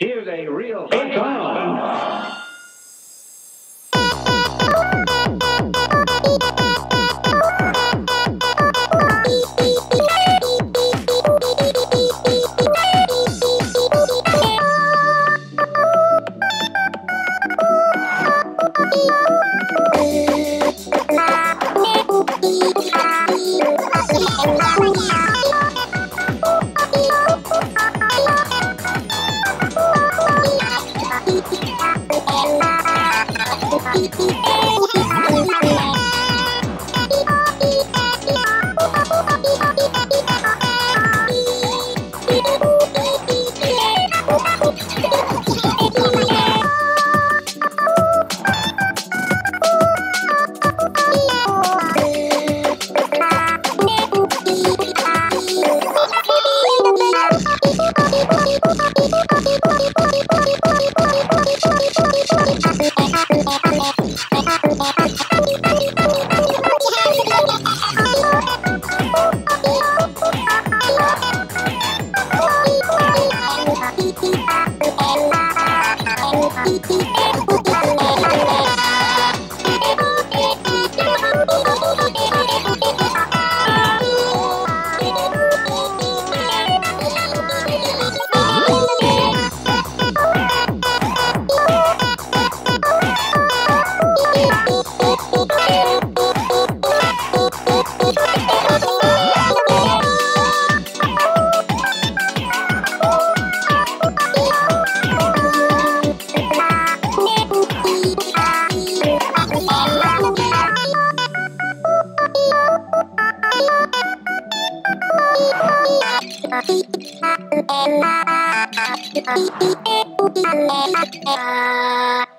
Here's a real song. beep. Oh, Thank you.